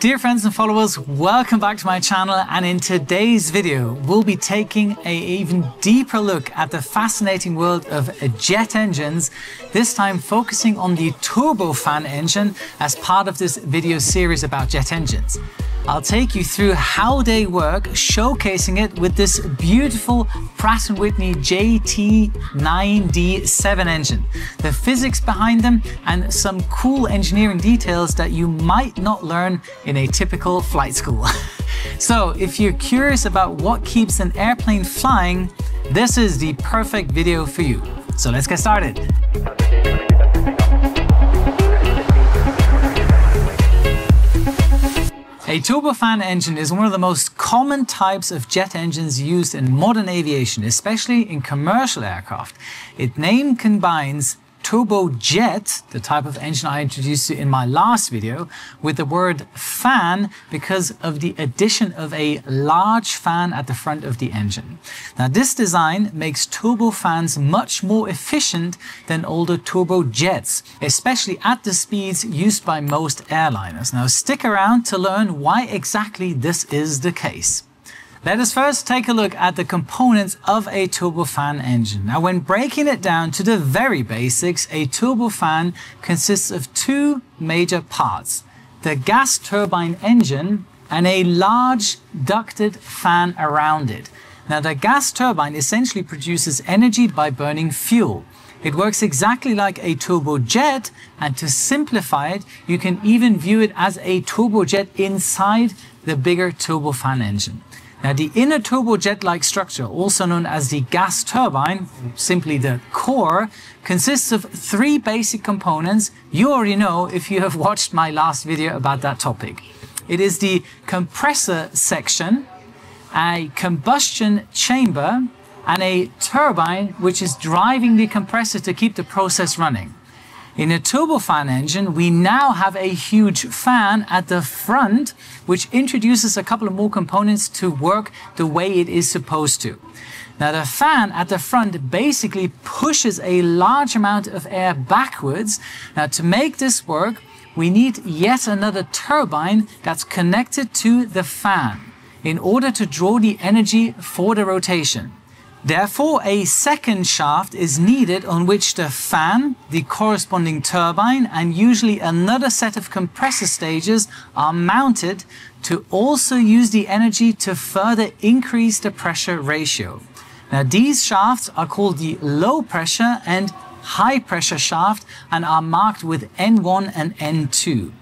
Dear friends and followers, welcome back to my channel and in today's video we'll be taking a even deeper look at the fascinating world of jet engines, this time focusing on the turbofan engine as part of this video series about jet engines. I'll take you through how they work, showcasing it with this beautiful Pratt & Whitney JT9D7 engine, the physics behind them, and some cool engineering details that you might not learn in a typical flight school. so if you're curious about what keeps an airplane flying, this is the perfect video for you. So let's get started. A turbofan engine is one of the most common types of jet engines used in modern aviation, especially in commercial aircraft. Its name combines turbojet, the type of engine I introduced you in my last video, with the word fan because of the addition of a large fan at the front of the engine. Now this design makes turbofans much more efficient than older turbojets, especially at the speeds used by most airliners. Now stick around to learn why exactly this is the case. Let us first take a look at the components of a turbofan engine. Now, when breaking it down to the very basics, a turbofan consists of two major parts. The gas turbine engine and a large ducted fan around it. Now, the gas turbine essentially produces energy by burning fuel. It works exactly like a turbojet, and to simplify it, you can even view it as a turbojet inside the bigger turbofan engine. Now the inner turbojet-like structure, also known as the gas turbine, simply the core, consists of three basic components you already know if you have watched my last video about that topic. It is the compressor section, a combustion chamber, and a turbine which is driving the compressor to keep the process running. In a turbofan engine, we now have a huge fan at the front, which introduces a couple of more components to work the way it is supposed to. Now the fan at the front basically pushes a large amount of air backwards. Now to make this work, we need yet another turbine that's connected to the fan in order to draw the energy for the rotation. Therefore, a second shaft is needed on which the fan, the corresponding turbine, and usually another set of compressor stages are mounted to also use the energy to further increase the pressure ratio. Now, these shafts are called the low pressure and high pressure shaft and are marked with N1 and N2.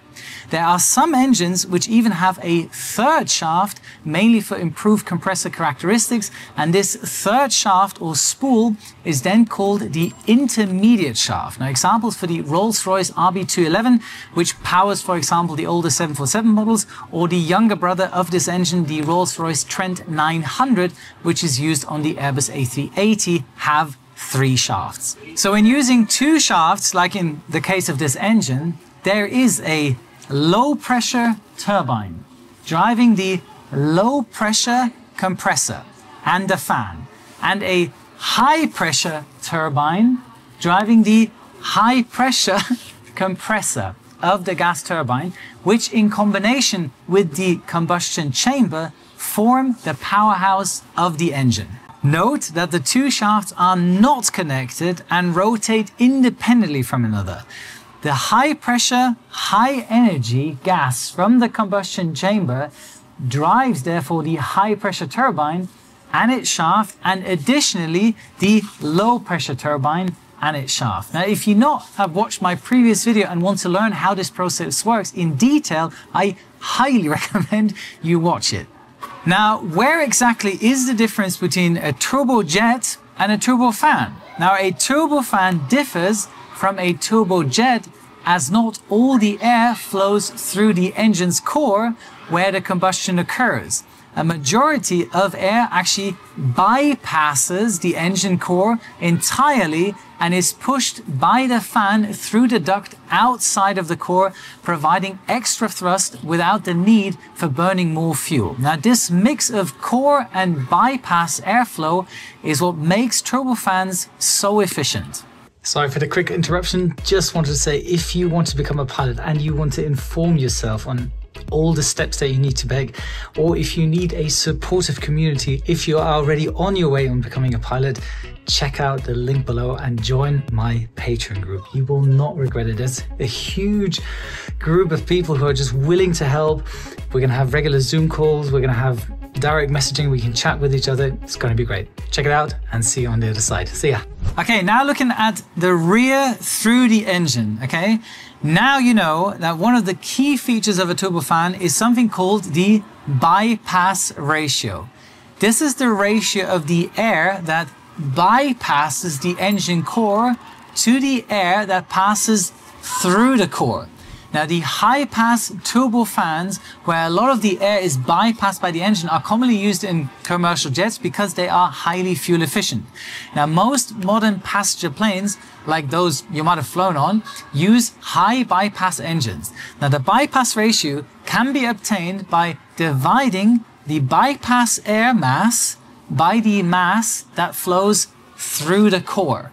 There are some engines which even have a third shaft, mainly for improved compressor characteristics, and this third shaft or spool is then called the intermediate shaft. Now, examples for the Rolls-Royce RB211, which powers, for example, the older 747 models, or the younger brother of this engine, the Rolls-Royce Trent 900, which is used on the Airbus A380, have three shafts. So in using two shafts, like in the case of this engine, there is a low pressure turbine driving the low pressure compressor and a fan, and a high pressure turbine driving the high pressure compressor of the gas turbine, which in combination with the combustion chamber form the powerhouse of the engine. Note that the two shafts are not connected and rotate independently from another. The high pressure, high energy gas from the combustion chamber drives therefore the high pressure turbine and its shaft and additionally the low pressure turbine and its shaft. Now, if you not have watched my previous video and want to learn how this process works in detail, I highly recommend you watch it. Now, where exactly is the difference between a turbojet and a turbofan? Now, a turbofan differs from a turbojet as not all the air flows through the engine's core where the combustion occurs. A majority of air actually bypasses the engine core entirely and is pushed by the fan through the duct outside of the core, providing extra thrust without the need for burning more fuel. Now, this mix of core and bypass airflow is what makes turbofans so efficient. Sorry for the quick interruption. Just wanted to say if you want to become a pilot and you want to inform yourself on all the steps that you need to beg, or if you need a supportive community, if you are already on your way on becoming a pilot, check out the link below and join my Patreon group. You will not regret it. It's a huge group of people who are just willing to help. We're going to have regular Zoom calls. We're going to have direct messaging. We can chat with each other. It's going to be great. Check it out and see you on the other side. See ya. Okay, now looking at the rear through the engine. Okay, now you know that one of the key features of a turbofan is something called the bypass ratio. This is the ratio of the air that bypasses the engine core to the air that passes through the core. Now, the high pass turbofans, where a lot of the air is bypassed by the engine, are commonly used in commercial jets because they are highly fuel efficient. Now, most modern passenger planes, like those you might have flown on, use high bypass engines. Now, the bypass ratio can be obtained by dividing the bypass air mass by the mass that flows through the core.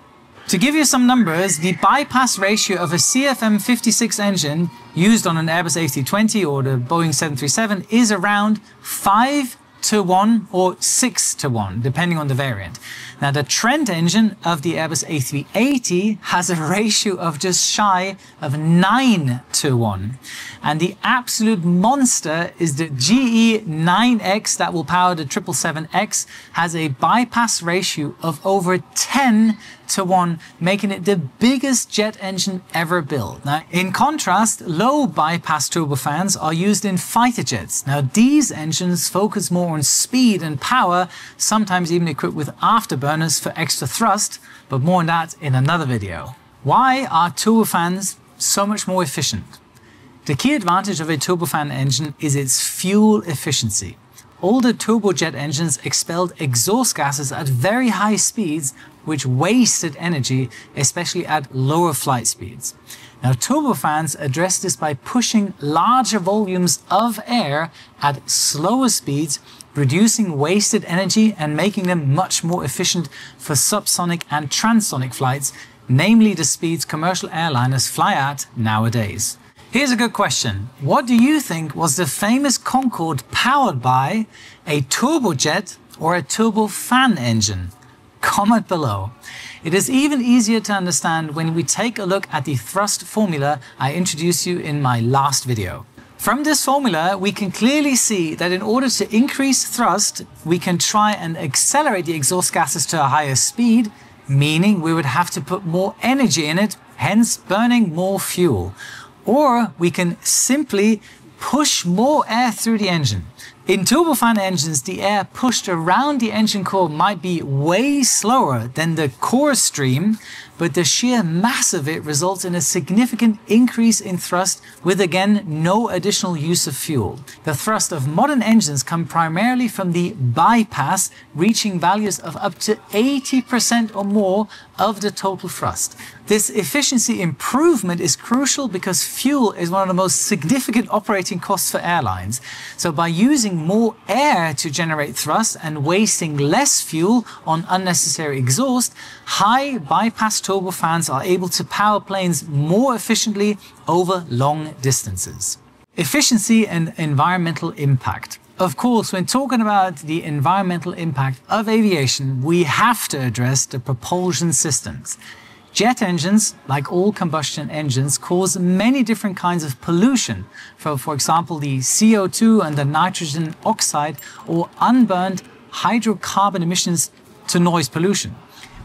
To give you some numbers, the bypass ratio of a CFM56 engine used on an Airbus A320 or the Boeing 737 is around 5 to 1 or 6 to 1, depending on the variant. Now, the Trent engine of the Airbus A380 has a ratio of just shy of 9 to 1. And the absolute monster is the GE9X that will power the 777X, has a bypass ratio of over 10 to 1, making it the biggest jet engine ever built. Now, in contrast, low bypass turbofans are used in fighter jets. Now, these engines focus more on speed and power, sometimes even equipped with afterburners for extra thrust, but more on that in another video. Why are turbofans so much more efficient? The key advantage of a turbofan engine is its fuel efficiency. Older turbojet engines expelled exhaust gases at very high speeds, which wasted energy, especially at lower flight speeds. Now, turbofans address this by pushing larger volumes of air at slower speeds reducing wasted energy and making them much more efficient for subsonic and transonic flights, namely the speeds commercial airliners fly at nowadays. Here's a good question. What do you think was the famous Concorde powered by a turbojet or a turbofan engine? Comment below. It is even easier to understand when we take a look at the thrust formula I introduced you in my last video. From this formula, we can clearly see that in order to increase thrust, we can try and accelerate the exhaust gases to a higher speed, meaning we would have to put more energy in it, hence burning more fuel. Or we can simply push more air through the engine. In turbofan engines, the air pushed around the engine core might be way slower than the core stream, but the sheer mass of it results in a significant increase in thrust with again no additional use of fuel. The thrust of modern engines come primarily from the bypass, reaching values of up to 80% or more of the total thrust. This efficiency improvement is crucial because fuel is one of the most significant operating costs for airlines. So by using more air to generate thrust and wasting less fuel on unnecessary exhaust, high bypass turbofans are able to power planes more efficiently over long distances. Efficiency and environmental impact. Of course, when talking about the environmental impact of aviation, we have to address the propulsion systems. Jet engines, like all combustion engines, cause many different kinds of pollution. For, for example, the CO2 and the nitrogen oxide or unburned hydrocarbon emissions to noise pollution.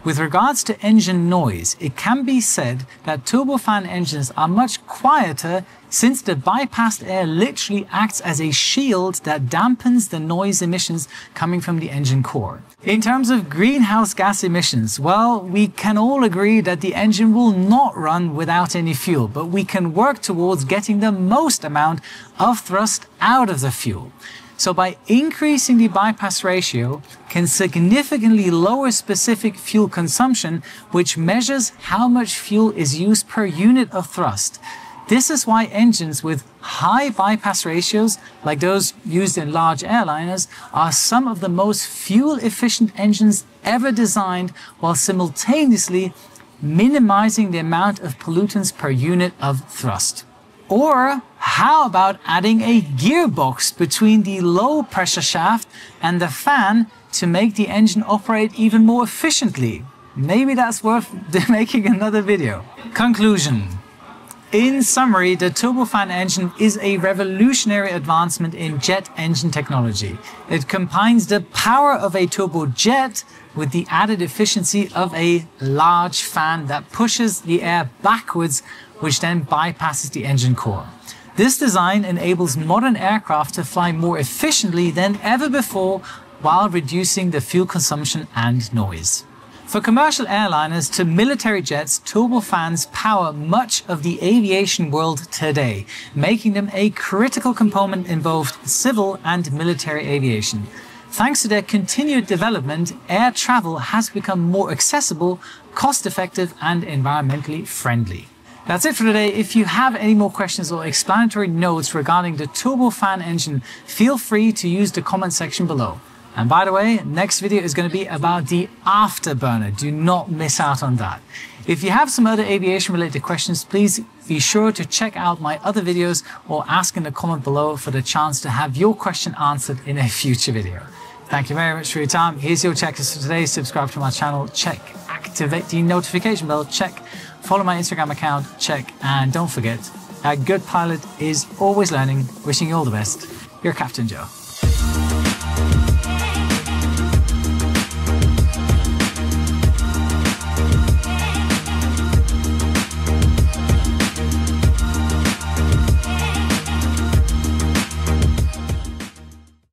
With regards to engine noise, it can be said that turbofan engines are much quieter since the bypassed air literally acts as a shield that dampens the noise emissions coming from the engine core. In terms of greenhouse gas emissions, well, we can all agree that the engine will not run without any fuel, but we can work towards getting the most amount of thrust out of the fuel. So by increasing the bypass ratio can significantly lower specific fuel consumption, which measures how much fuel is used per unit of thrust. This is why engines with high bypass ratios, like those used in large airliners, are some of the most fuel efficient engines ever designed while simultaneously minimizing the amount of pollutants per unit of thrust. Or How about adding a gearbox between the low pressure shaft and the fan to make the engine operate even more efficiently? Maybe that's worth making another video. Conclusion. In summary, the turbofan engine is a revolutionary advancement in jet engine technology. It combines the power of a turbojet with the added efficiency of a large fan that pushes the air backwards, which then bypasses the engine core. This design enables modern aircraft to fly more efficiently than ever before while reducing the fuel consumption and noise. For commercial airliners to military jets, turbofans power much of the aviation world today, making them a critical component in both civil and military aviation. Thanks to their continued development, air travel has become more accessible, cost effective, and environmentally friendly. That's it for today. If you have any more questions or explanatory notes regarding the turbofan engine, feel free to use the comment section below. And by the way, next video is going to be about the afterburner. Do not miss out on that. If you have some other aviation related questions, please be sure to check out my other videos or ask in the comment below for the chance to have your question answered in a future video. Thank you very much for your time. Here's your checklist for today. Subscribe to my channel, check, activate the notification bell, check, follow my Instagram account, check, and don't forget, a good pilot is always learning. Wishing you all the best. Your Captain Joe.